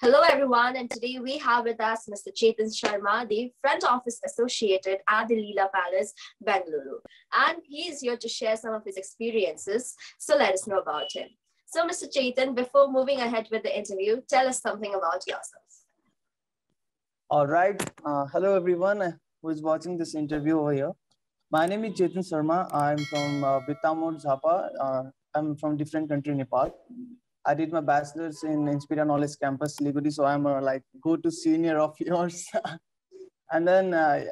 Hello, everyone, and today we have with us Mr. Chetan Sharma, the front office associated at the Leela Palace, Bangalore. And he is here to share some of his experiences. So let us know about him. So, Mr. Chetan, before moving ahead with the interview, tell us something about yourself. All right. Uh, hello, everyone who is watching this interview over here. My name is Chetan Sharma. I'm from uh, Birtamode, Jhapa. Uh, I'm from different country, Nepal. I did my bachelor's in Inspiria Knowledge Campus, Siliguri. So I'm a like go-to senior of yours. and then uh,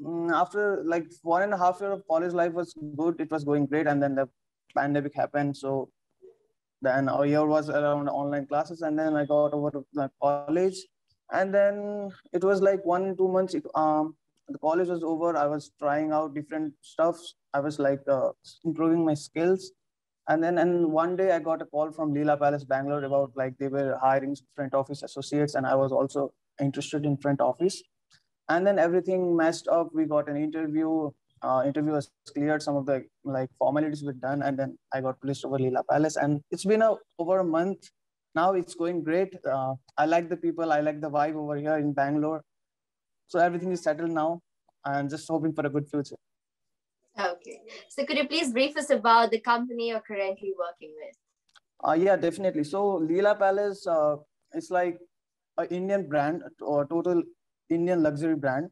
mm, after like one and a half year of college life was good. It was going great. And then the pandemic happened. So then a year was around online classes. And then I got over to my college. And then it was like one, two months. It, um, the college was over. I was trying out different stuffs. I was like uh, improving my skills and then and one day I got a call from Leela Palace Bangalore about like they were hiring front office associates and I was also interested in front office. And then everything messed up. We got an interview. Uh, interview was cleared. Some of the like formalities were done, and then I got placed over Leela Palace. And it's been a, over a month. Now it's going great. Uh, I like the people. I like the vibe over here in Bangalore. So everything is settled now. I'm just hoping for a good future. Okay. So could you please brief us about the company you're currently working with? Uh, yeah, definitely. So Leela Palace uh, is like an Indian brand or total Indian luxury brand.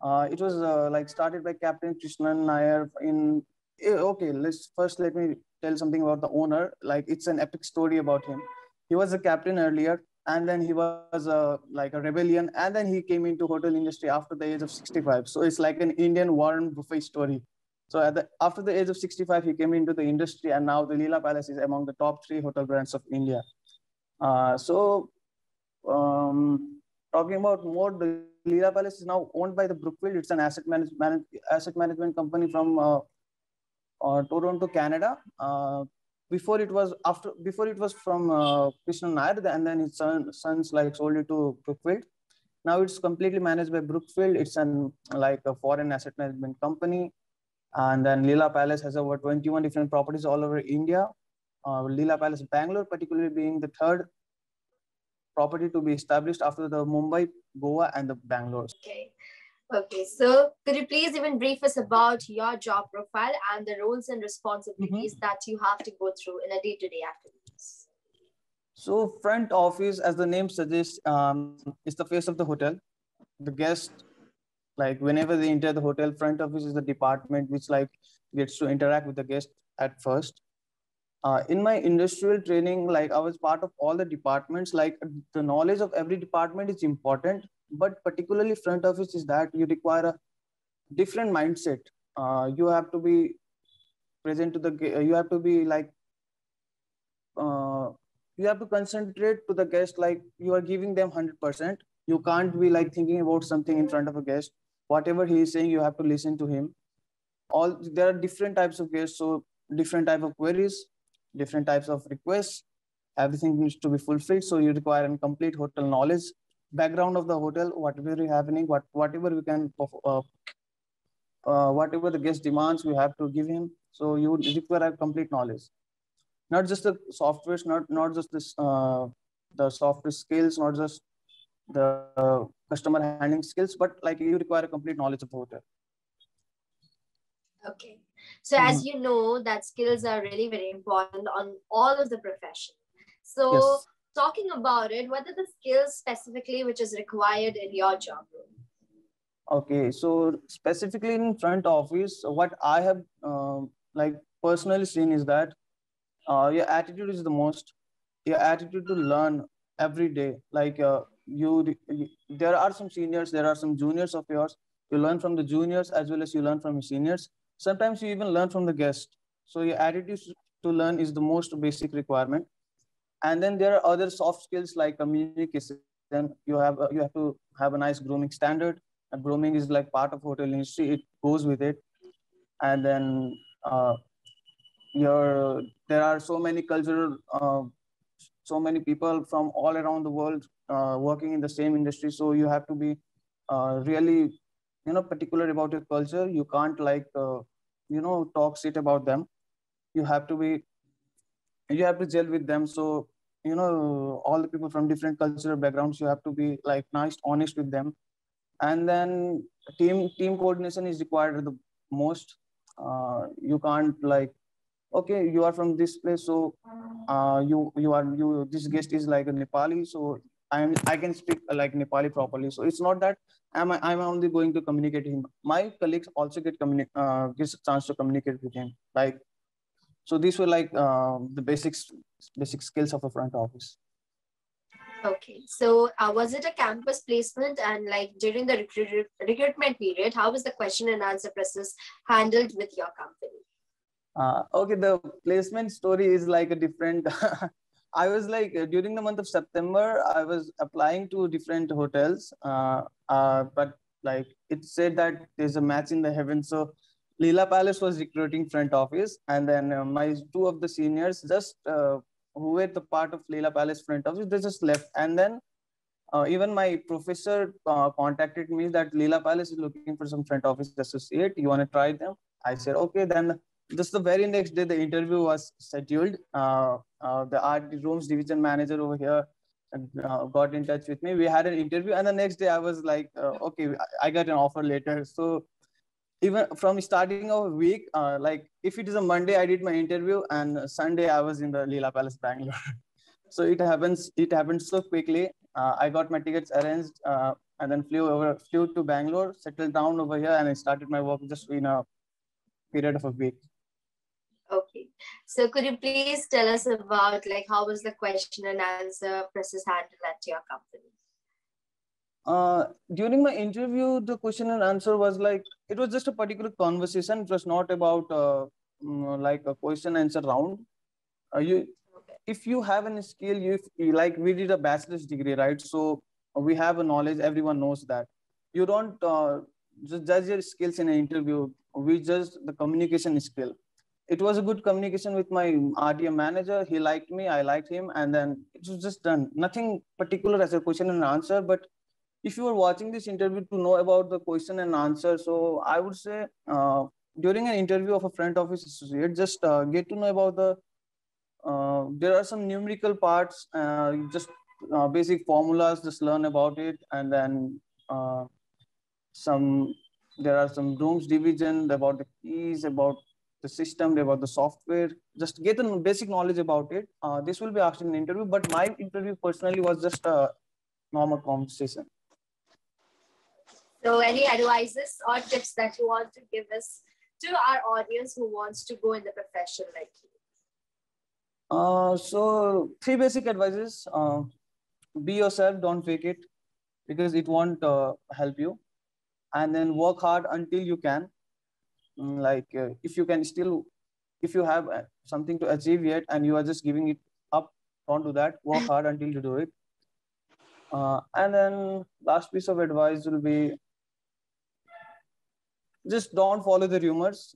Uh, it was uh, like started by Captain Krishnan Nair in, eh, okay, let's first let me tell something about the owner. Like it's an epic story about him. He was a captain earlier and then he was a, like a rebellion and then he came into hotel industry after the age of 65. So it's like an Indian Warren Buffett story so the, after the age of 65, he came into the industry and now the Leela Palace is among the top three hotel brands of India. Uh, so um, talking about more, the Leela Palace is now owned by the Brookfield. It's an asset, manage, manage asset management company from uh, uh, Toronto, Canada. Uh, before it was after before it was from uh, Krishna Nair, and then his son, sons like sold it to Brookfield. Now it's completely managed by Brookfield. It's an like a foreign asset management company. And then Leela Palace has over 21 different properties all over India. Uh, Leela Palace Bangalore, particularly being the third property to be established after the Mumbai, Goa, and the Bangalore. Okay. Okay, so could you please even brief us about your job profile and the roles and responsibilities mm-hmm. that you have to go through in a day-to-day activities? So front office, as the name suggests, um, is the face of the hotel. The guest like whenever they enter the hotel front office is the department which like gets to interact with the guest at first. Uh, in my industrial training like i was part of all the departments. Like the knowledge of every department is important but particularly front office is that you require a different mindset. Uh, you have to be present to the you have to be like uh, you have to concentrate to the guest. Like you are giving them 100% you can't be like thinking about something in front of a guest whatever he is saying you have to listen to him. All there are different types of guests so different type of queries different types of requests. Everything needs to be fulfilled so you require a complete hotel knowledge background of the hotel whatever is happening what whatever we can uh, uh, whatever the guest demands we have to give him. So you require a complete knowledge. Not just the software not not just this uh, the software skills not just the customer handling skills, but like you require a complete knowledge of hotel. Okay. So mm-hmm. as you know, that skills are really very important on all of the profession. So yes. talking about it, what are the skills specifically which is required in your job role? Okay, so specifically in front office, what I have uh, like personally seen is that uh, your attitude is the most. Your attitude to learn every day. Like uh, you, you, there are some seniors, there are some juniors of yours. You learn from the juniors as well as you learn from your seniors. Sometimes you even learn from the guest. So your attitude to learn is the most basic requirement. And then there are other soft skills like communication. You have you have to have a nice grooming standard. And grooming is like part of hotel industry. It goes with it. And then uh, your there are so many cultural uh, so many people from all around the world uh, working in the same industry. So you have to be uh, really you know particular about your culture. You can't like uh, you know talk shit about them. You have to be you have to gel with them. So you know all the people from different cultural backgrounds you have to be like nice honest with them. And then team team coordination is required the most. Uh, you can't like okay you are from this place so uh, you you are you this guest is like a nepali so i'm i can speak like nepali properly. So it's not that i'm i'm only going to communicate him. My colleagues also get communi- uh, gives a chance to communicate with him. Like so these were like uh, the basics basic skills of a front office. Okay, so uh, was it a campus placement? And like during the recruit recruitment period, how was the question and answer process handled with your company? Uh, okay, the placement story is like a different. I was like uh, during the month of September, I was applying to different hotels, uh, uh, but like it said that there's a match in the heavens. So Leela Palace was recruiting front office, and then uh, my two of the seniors just uh, who were the part of Leela Palace front office, they just left. And then uh, even my professor contacted me that Leela Palace is looking for some front office associate. You want to try them? I said, okay. Then just the very next day, the interview was scheduled. Uh, the art rooms division manager over here uh, got in touch with me. We had an interview, and the next day I was like, uh, okay, I got an offer later. So even from starting of a week, uh, like if it is a Monday, I did my interview, and Sunday I was in the Leela Palace, Bangalore. so it happens. It happened so quickly. Uh, I got my tickets arranged, uh, and then flew over, flew to Bangalore, settled down over here, and I started my work just in a period of a week. Okay, so could you please tell us about like how was the question and answer process handled at your company? Uh, during my interview, the question and answer was like it was just a particular conversation. It was not about uh, mm, like a question answer round. Uh, you, if you have any skill, you, you like we did a bachelor's degree, right? So we have a knowledge. Everyone knows that. You don't uh, just judge your skills in an interview. We judge the communication skill. It was a good communication with my RDM manager. He liked me. I liked him, and then it was just done. Nothing particular as a question and answer, but if you are watching this interview to know about the question and answer, so I would say uh, during an interview of a front office associate, just uh, get to know about the, uh, there are some numerical parts, uh, just uh, basic formulas, just learn about it. And then uh, some, there are some rooms division about the keys, about the system, about the software, just get a basic knowledge about it. this will be asked in an interview, but my interview personally was just a normal conversation. So any advices or tips that you want to give us to our audience who wants to go in the profession like you? Uh, so three basic advices. Uh, be yourself, don't fake it because it won't uh, help you. And then work hard until you can. Mm, like uh, if you can still, if you have uh, something to achieve yet and you are just giving it up, don't do that. Work hard until you do it. Uh, and then last piece of advice will be just don't follow the rumors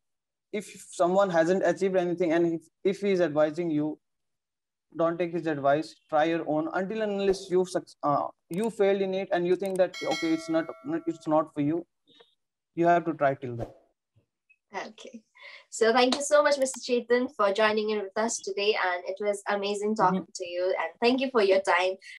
if someone hasn't achieved anything and if, he is advising you don't take his advice try your own until unless you uh, you failed in it and you think that okay it's not it's not for you you have to try till then okay so thank you so much mr chetan for joining in with us today and it was amazing talking mm-hmm. to you and thank you for your time